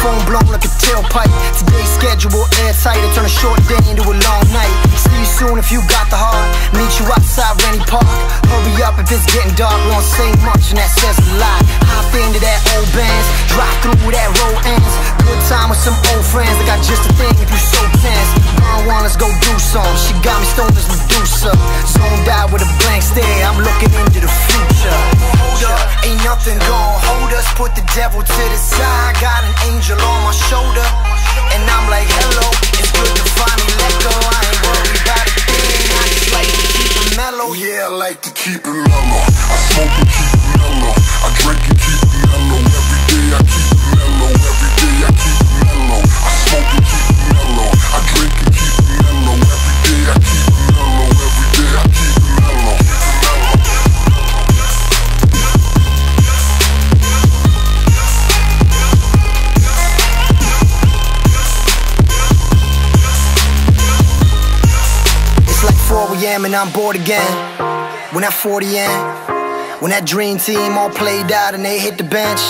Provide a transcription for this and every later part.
Phone blown like a tailpipe. Today's schedule airtight. I turn a short day into a long night. See you soon if you got the heart. Meet you outside Rennie Park. Hurry up if it's getting dark. We don't say much and that says a lot. Hop into that old bands. Drive through that road ends. Good time with some old friends. I got just devil to the side. Got an angel on my shoulder. And I'm like, hello, it's good to finally let go. I ain't worried about a thing. I just like to keep it mellow. Yeah, I like to keep it mellow. I smoke and keep and I'm bored again. When that 40 in, when that dream team all played out and they hit the bench,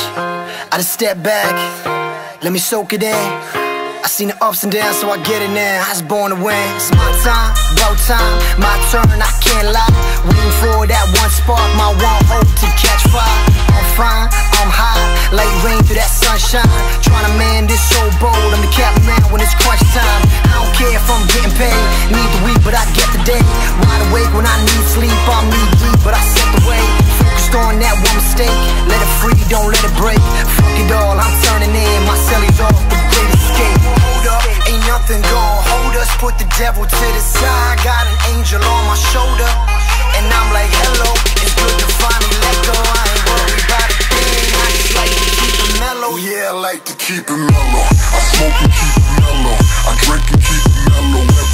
I just step back, let me soak it in. I seen the ups and downs, so I get it now. I was born to win. It's my time, about time, my turn, I can't lie. Waiting for that one spark, my one hope to catch fire. I'm fine, I'm high, like rain through that sunshine. Mistake, let it free, don't let it break. Fuck it all, I'm turning in, my cellies off, the great escape. Hold up, ain't nothing gonna hold us, put the devil to the side. Got an angel on my shoulder, and I'm like, hello, it's good to finally let go. I ain't worried about a thing, I just like to keep it mellow. Yeah, I like to keep it mellow. I smoke and keep it mellow. I drink and keep it mellow.